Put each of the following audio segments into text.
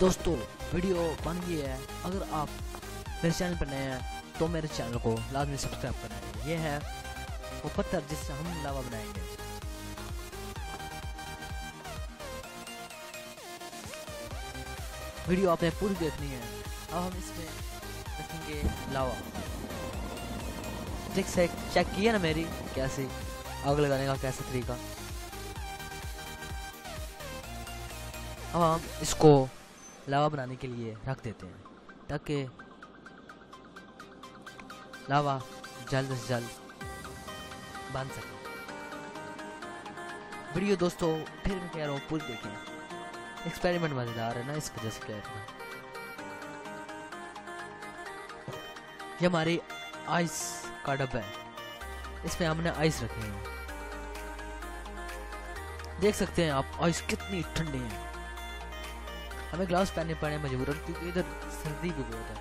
दोस्तों, वीडियो बन गई है। अगर आप मेरे चैनल पर नए हैं तो मेरे चैनल को लाजमी सब्सक्राइब करना ये है वो पत्थर जिससे हम लावा बनाएँगे। वीडियो आपने पूरी देखनी है। अब हम इसमें रखेंगे लावा। देख से चेक किया ना मेरी, कैसे आग लगाने का, कैसे तरीका। अब हम इसको लावा बनाने के लिए रख देते हैं, ताकि लावा जल्द से जल्द बन सके। वीडियो दोस्तों, फिर मैं कह रहा हूँ, पूरी देखें। एक्सपेरिमेंट मज़ेदार है ना, इस वजह से कह रहा ये हमारी आइस का डब्बा है। इसमें हमने आइस रखे हैं। देख सकते हैं आप आइस कितनी ठंडी है। हमें ग्लास पहनने पड़े मजबूरन, क्योंकि इधर सर्दी भी बहुत है।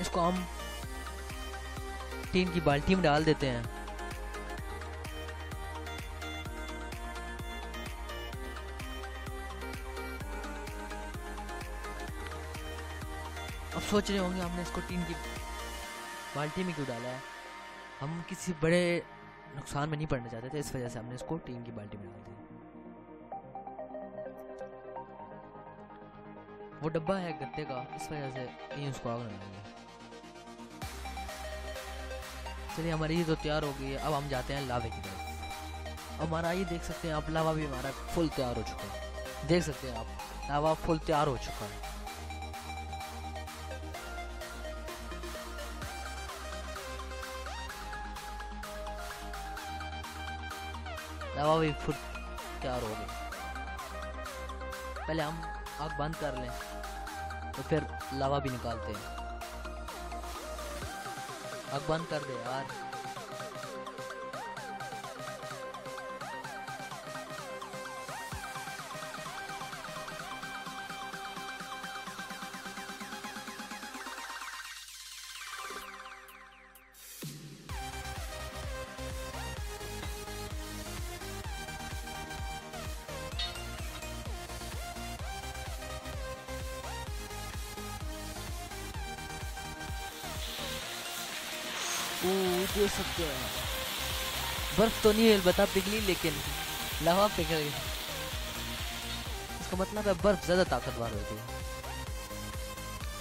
इसको हम टीन की बाल्टी में डाल देते हैं। अब सोच रहे होंगे हमने इसको टीन की बाल्टी में क्यों डाला है? हम किसी बड़े नुकसान में नहीं पड़ना चाहते थे, इस वजह से हमने इसको टीन की बाल्टी में डाल दिया। वो डब्बा है गत्ते का, इस वजह से कहीं उसको आग लगाएँगे चलिए, हमारी ये तो तैयार हो गई है। अब हम जाते हैं लावे की तरफ़। हमारा ये देख सकते हैं आप, लावा भी हमारा फुल तैयार हो चुका है। देख सकते हैं आप, लावा फुल तैयार हो चुका है। लावा भी फुल तैयार हो गई पहले हम आग बंद कर लें। तो फिर लावा भी निकालते हैं। अब बंद कर दे यार। ओ सकते हैं। बर्फ़ तो नहीं है, बता पिघली, लेकिन लावा पिघल गई इसका मतलब है बर्फ़ ज़्यादा ताकतवर होती है।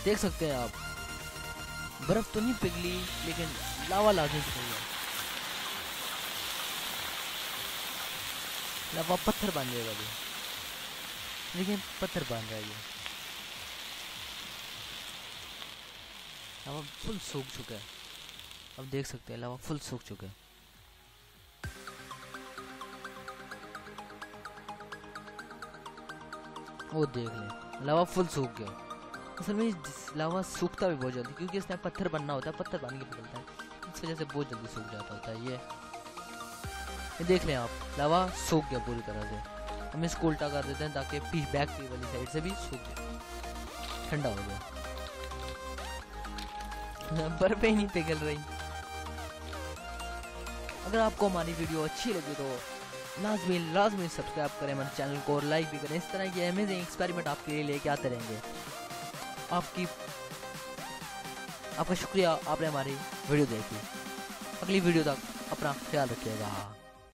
देख सकते हैं आप, बर्फ़ तो नहीं पिघली, लेकिन लावा लाजमी पिघल गया। लावा पत्थर बन जाएगा भी लेकिन पत्थर बन रहा है लावा फुल सूख चुका है। अब देख सकते हैं लावा फुल सूख चुका है। वो देख ले लावा फुल सूख गया। असल में लावा सूखता भी बहुत जल्दी, क्योंकि इसमें पत्थर बनना होता है, पत्थर बन के निकलता है। इस वजह से बहुत जल्दी सूख जाता होता है, ये। ये देख लें आप लावा सूख गया पूरी तरह से। हम इसको उल्टा कर देते हैं ताकि पी बैक की वाली साइड से भी सूख जाए। ठंडा हो बर्फ़ ही नहीं पिघल रही। अगर आपको हमारी वीडियो अच्छी लगी तो लाजमी लाजमी सब्सक्राइब करें हमारे चैनल को और लाइक भी करें। इस तरह की अमेजिंग एक्सपेरिमेंट आपके लिए लेके आते रहेंगे। आपकी आपका शुक्रिया, आपने हमारी वीडियो देखी। अगली वीडियो तक अपना ख्याल रखिएगा।